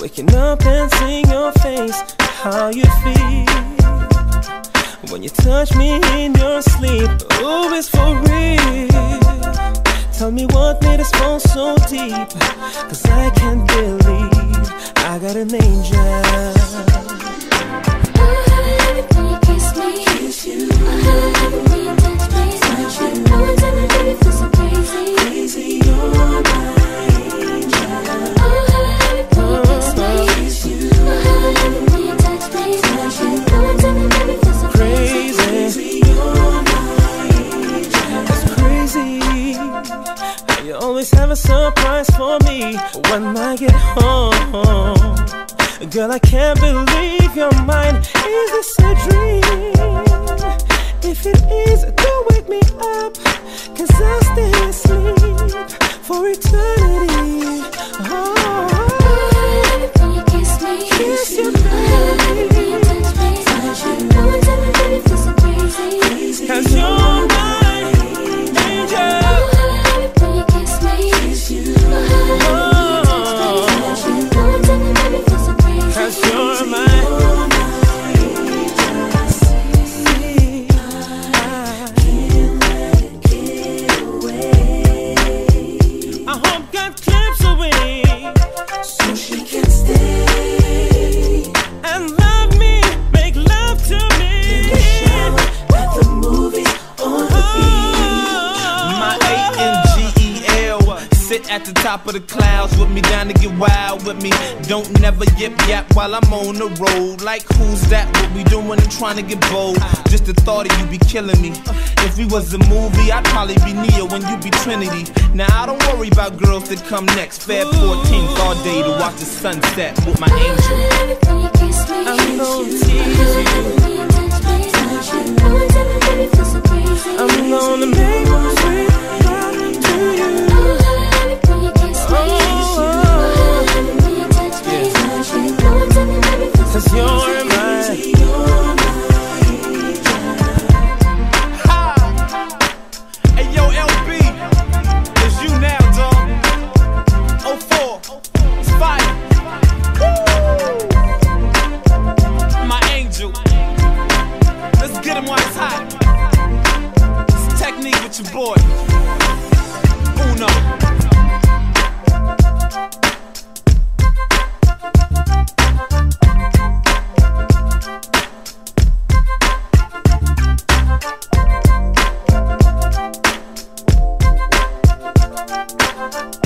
Waking up and seeing your face, how you feel when you touch me in your sleep. Oh, it's for real. Tell me what made us fall so deep, cause I can't believe I got an angel. I kiss me, kiss you. Always have a surprise for me when I get home. Girl, I can't believe you're mine. Is this a dream? If it is, don't wake me up. Cause I'll stay asleep for eternity. At the top of the clouds with me, down to get wild with me. Don't never yip yap while I'm on the road. Like who's that? What we doing and trying to get bold? Just the thought of you be killing me. If we was a movie, I'd probably be Neo and you be Trinity. Now I don't worry about girls that come next. Feb 14th all day to watch the sunset with my angel. I'm gonna tease you. it's your boy. Uno. Thank